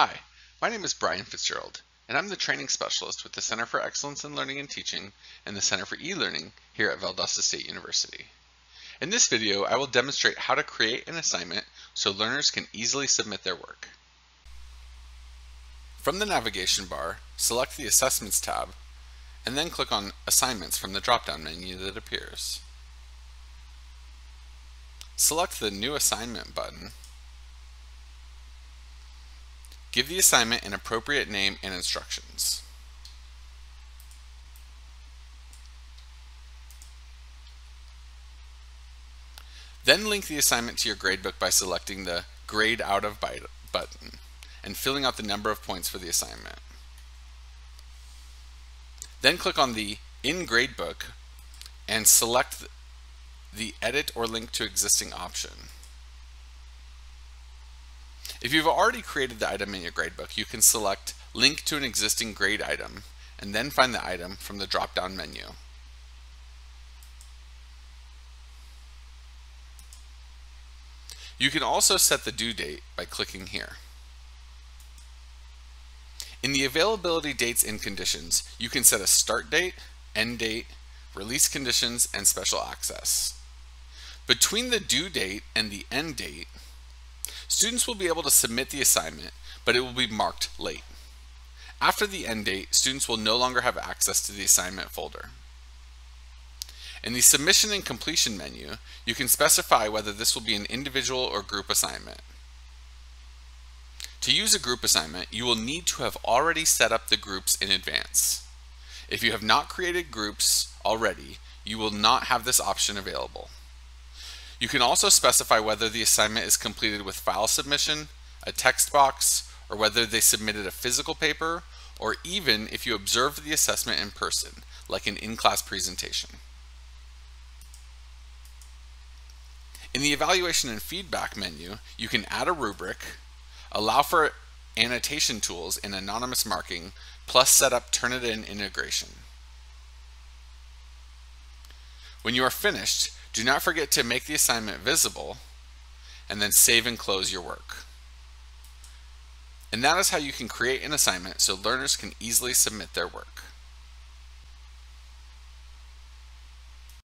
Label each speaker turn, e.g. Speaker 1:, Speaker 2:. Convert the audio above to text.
Speaker 1: Hi, my name is Brian Fitzgerald, and I'm the training specialist with the Center for Excellence in Learning and Teaching and the Center for E-Learning here at Valdosta State University. In this video, I will demonstrate how to create an assignment so learners can easily submit their work. From the navigation bar, select the Assessments tab, and then click on Assignments from the drop-down menu that appears. Select the New Assignment button Give the assignment an appropriate name and instructions. Then link the assignment to your gradebook by selecting the Grade Out of button and filling out the number of points for the assignment. Then click on the In Gradebook and select the Edit or Link to Existing option. If you've already created the item in your gradebook, you can select Link to an existing grade item, and then find the item from the drop-down menu. You can also set the due date by clicking here. In the availability dates and conditions, you can set a start date, end date, release conditions, and special access. Between the due date and the end date, Students will be able to submit the assignment, but it will be marked late. After the end date, students will no longer have access to the assignment folder. In the Submission and Completion menu, you can specify whether this will be an individual or group assignment. To use a group assignment, you will need to have already set up the groups in advance. If you have not created groups already, you will not have this option available. You can also specify whether the assignment is completed with file submission, a text box, or whether they submitted a physical paper, or even if you observed the assessment in person, like an in-class presentation. In the Evaluation and Feedback menu, you can add a rubric, allow for annotation tools and anonymous marking, plus set up Turnitin integration. When you are finished, do not forget to make the assignment visible and then save and close your work. And that is how you can create an assignment so learners can easily submit their work.